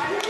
Gotta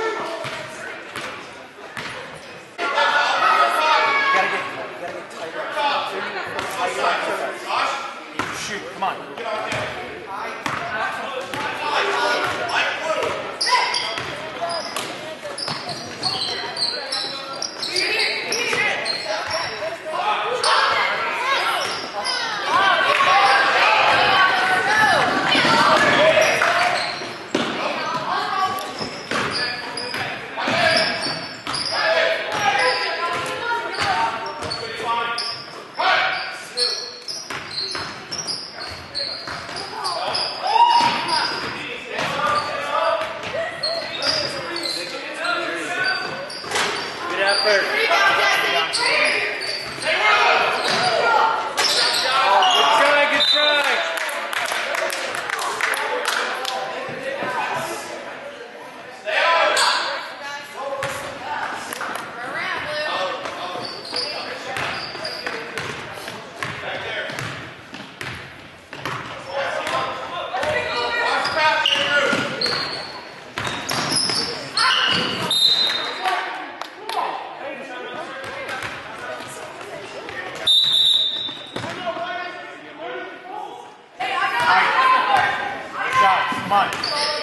Come on.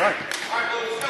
Right.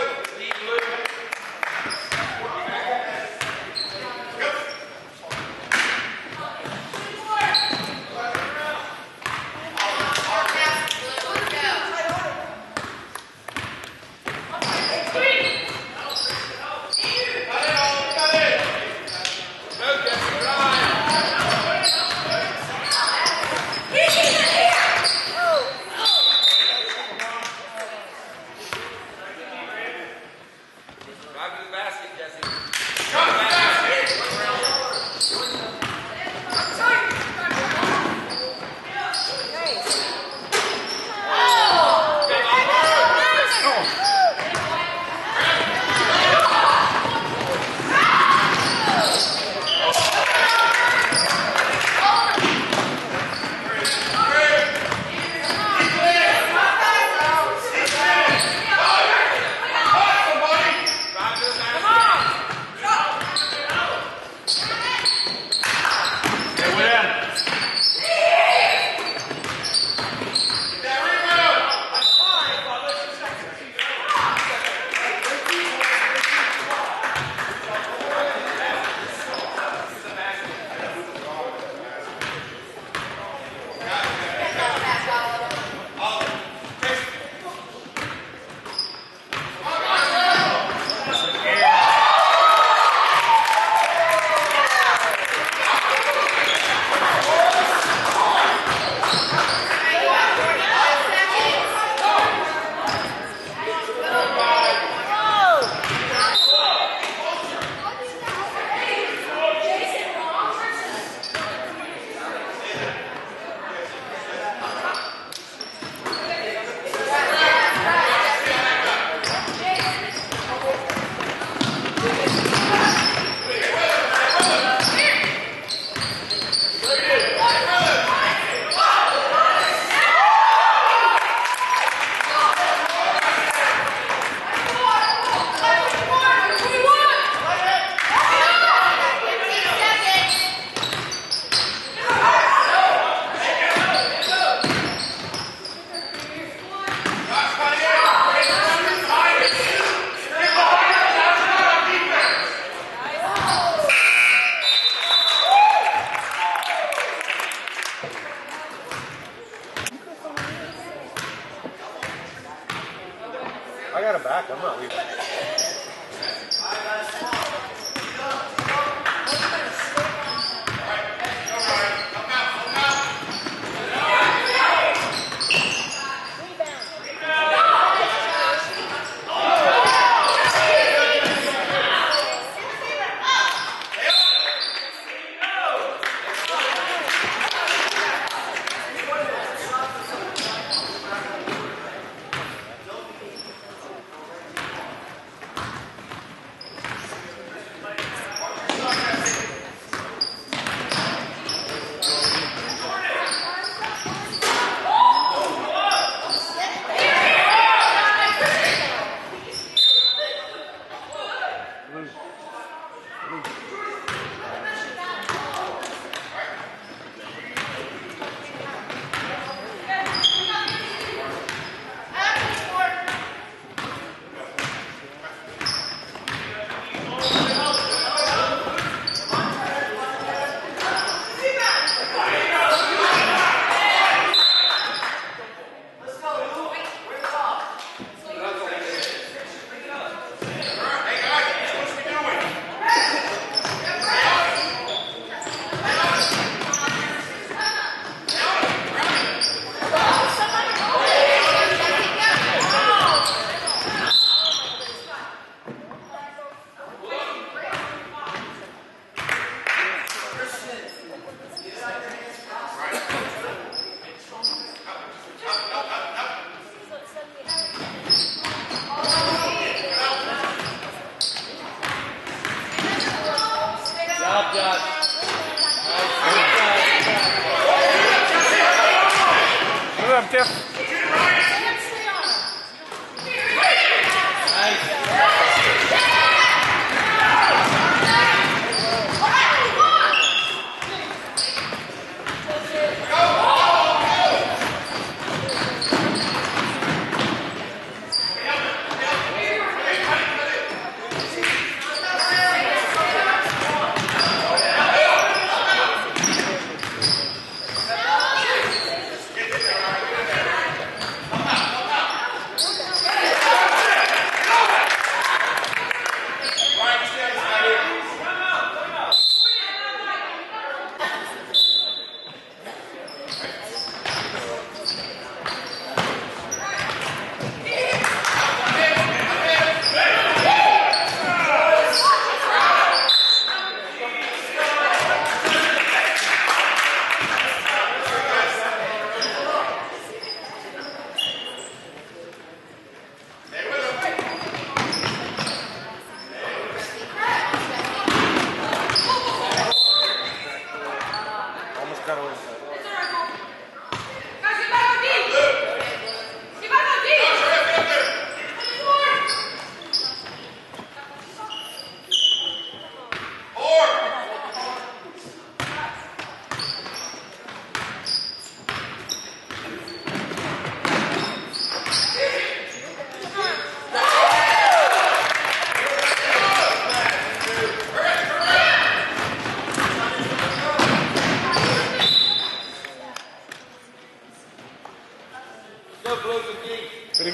I got it back. I'm not leaving.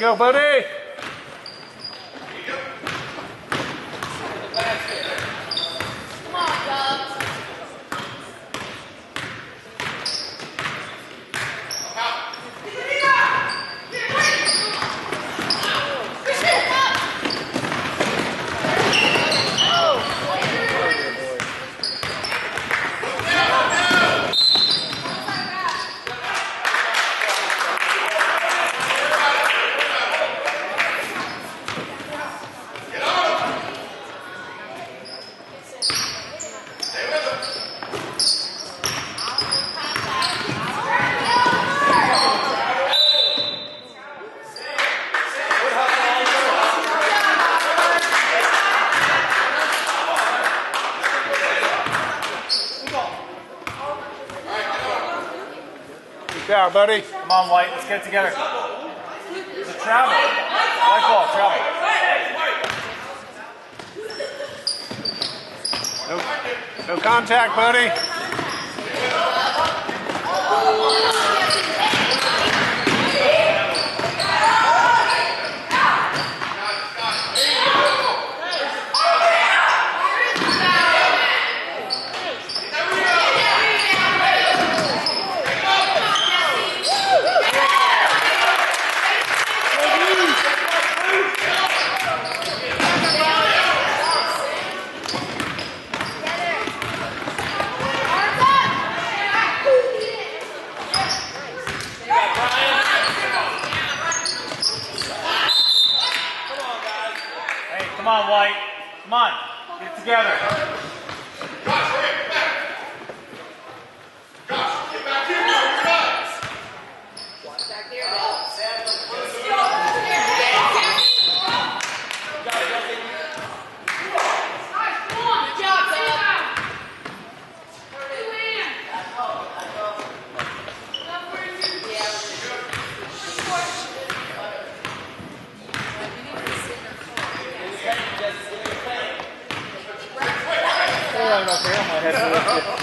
Go, buddy. Good buddy. Come on, White. Let's get together. It's a travel. White ball, travel. No, no contact, buddy. Come on, White. Come on. Get together. Yeah.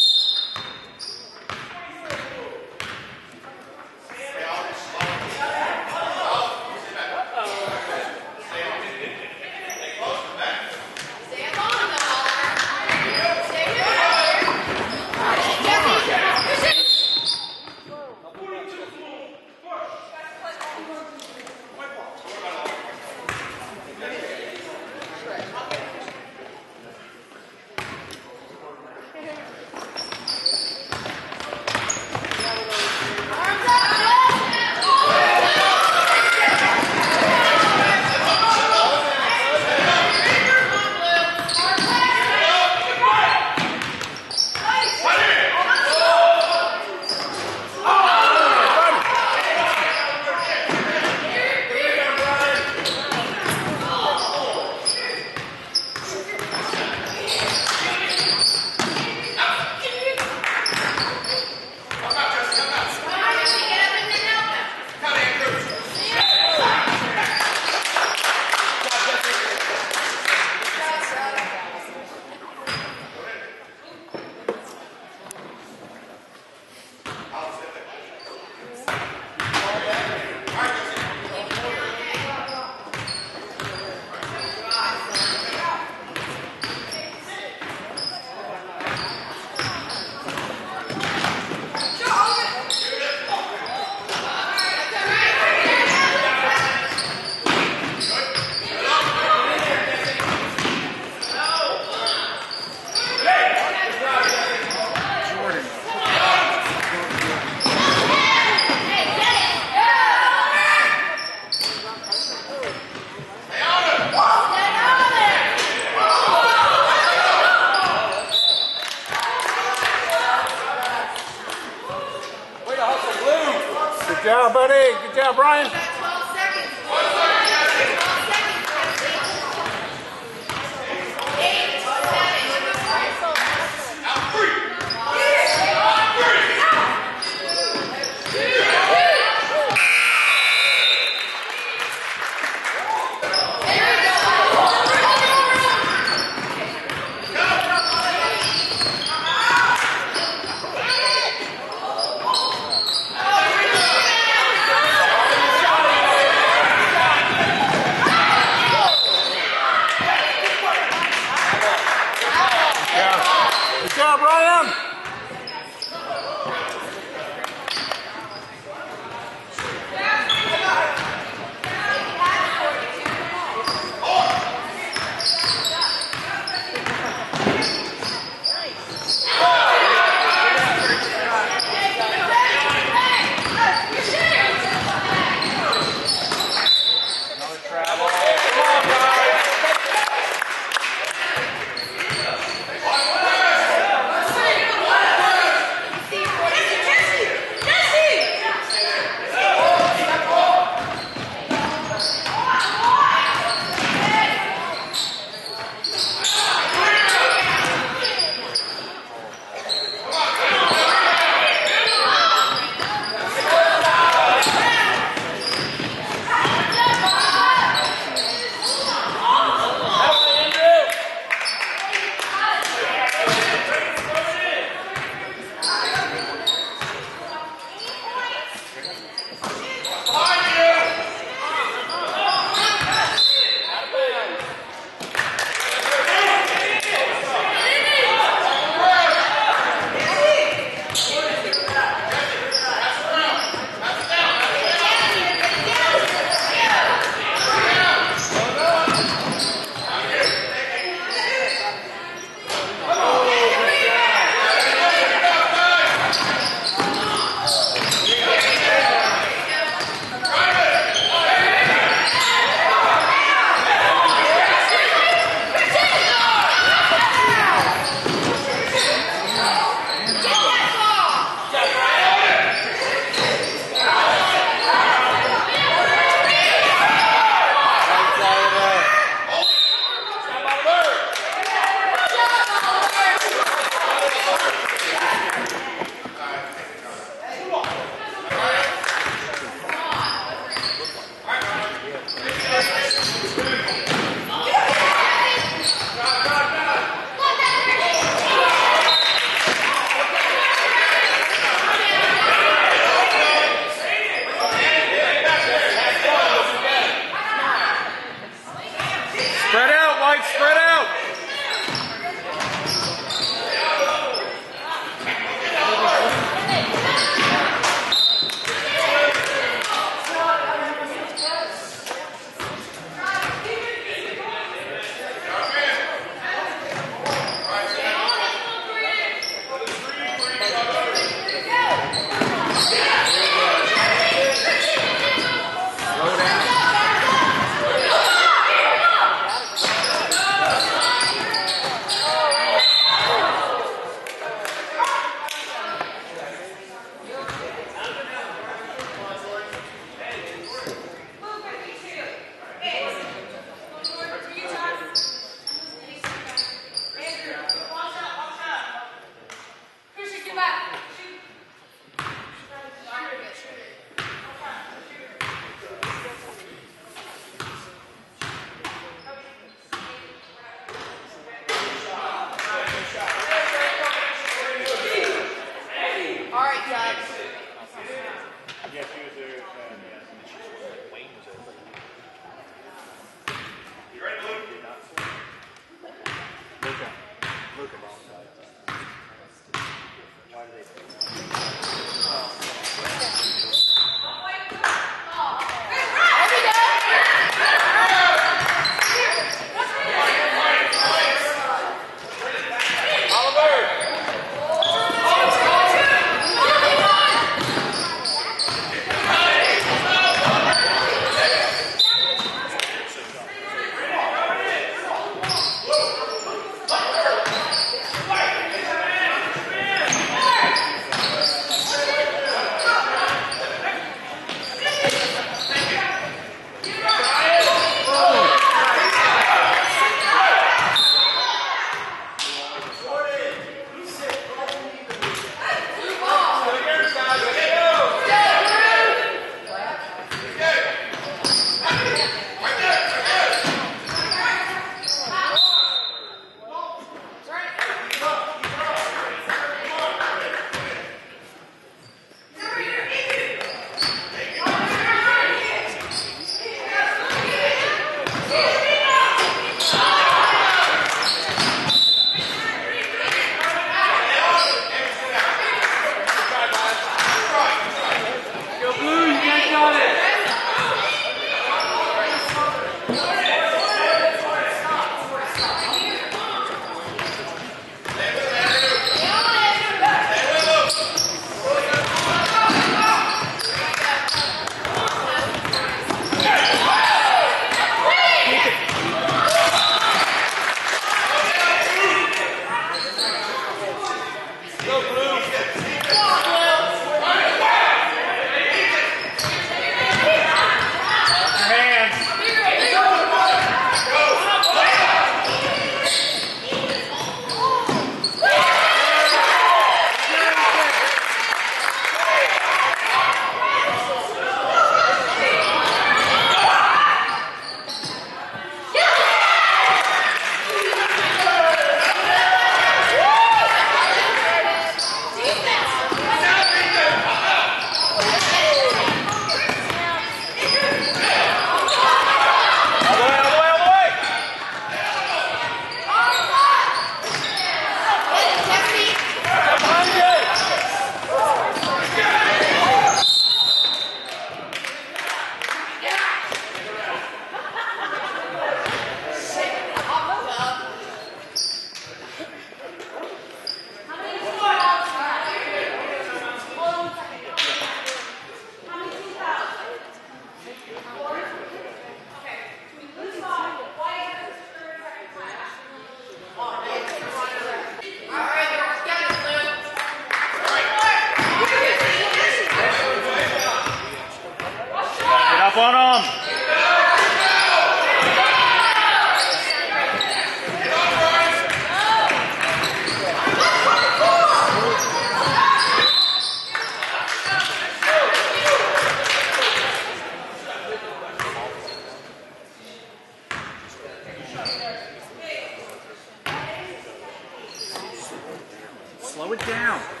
it down.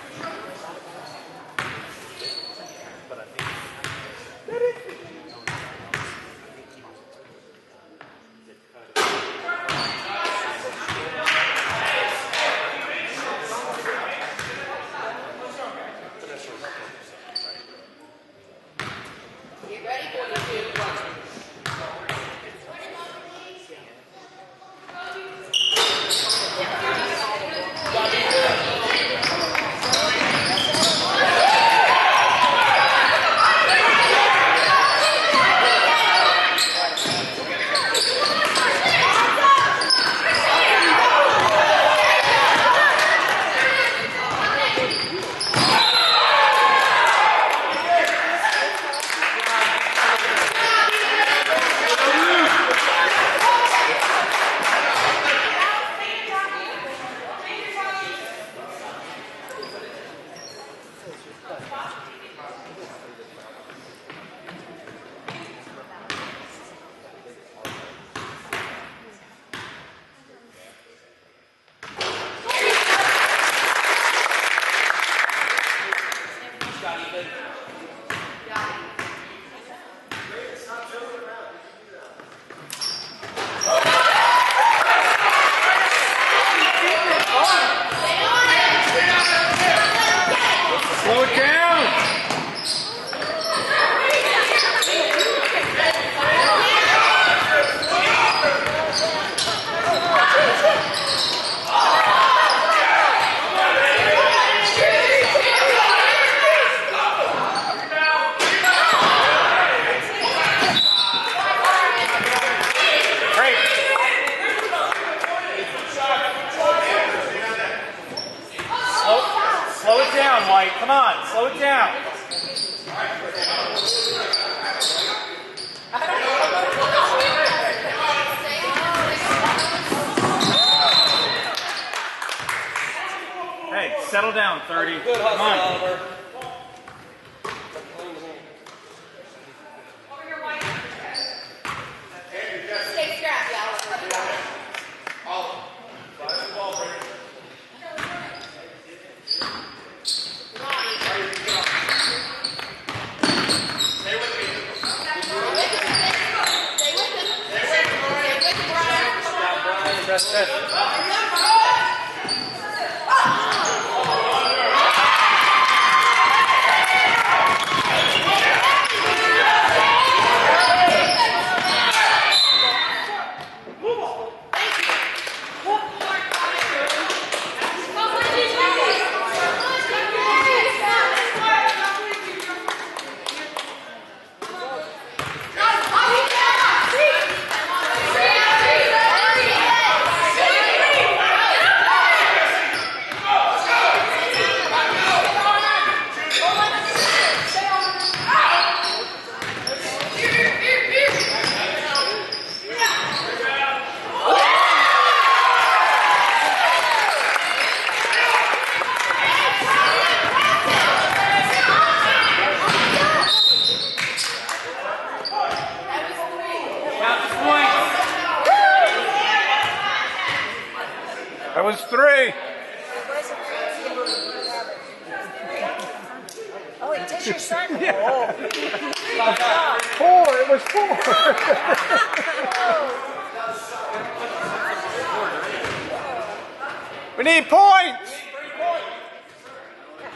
That's.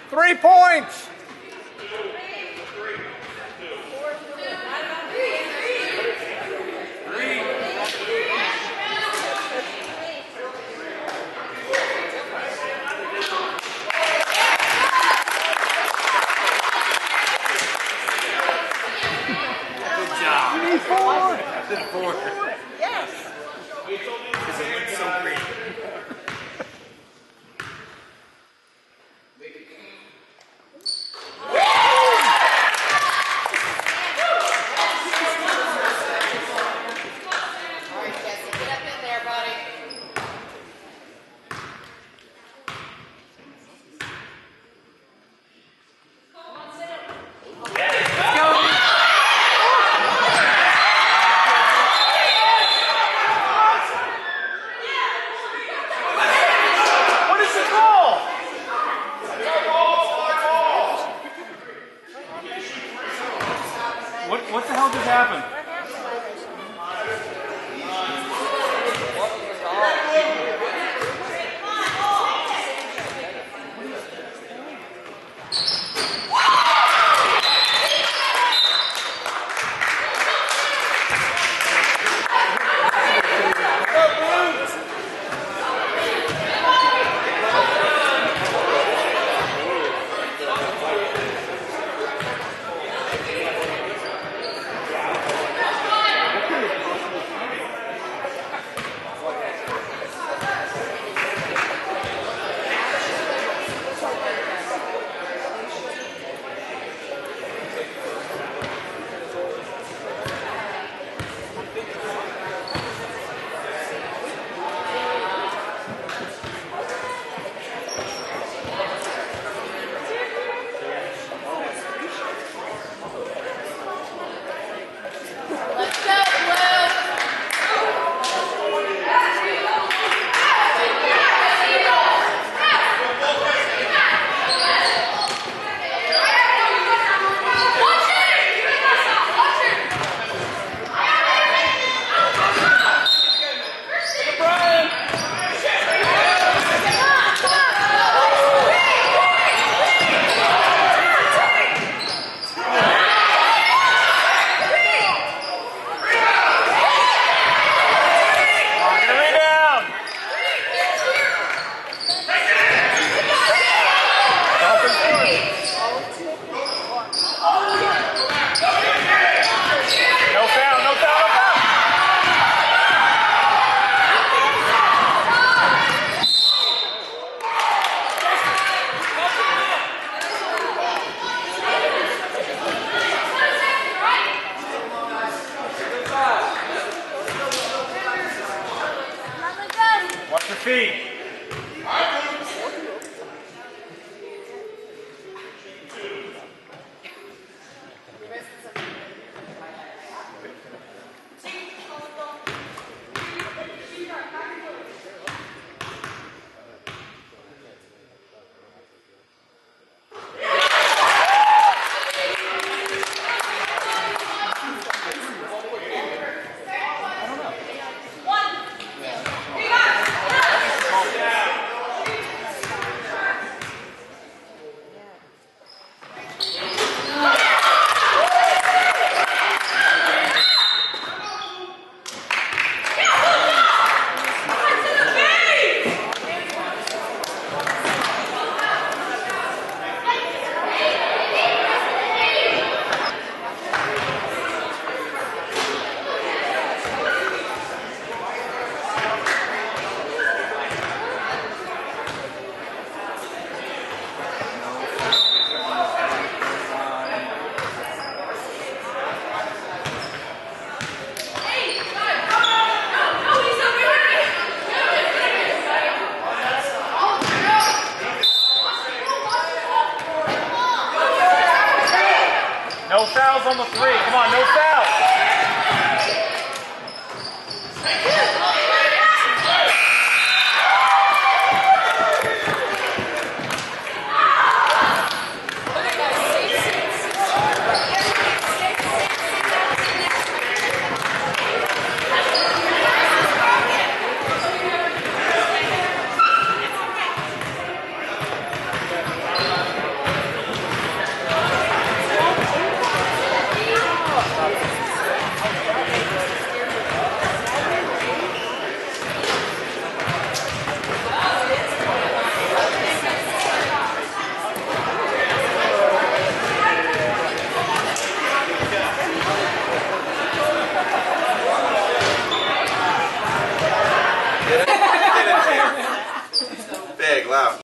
Three points.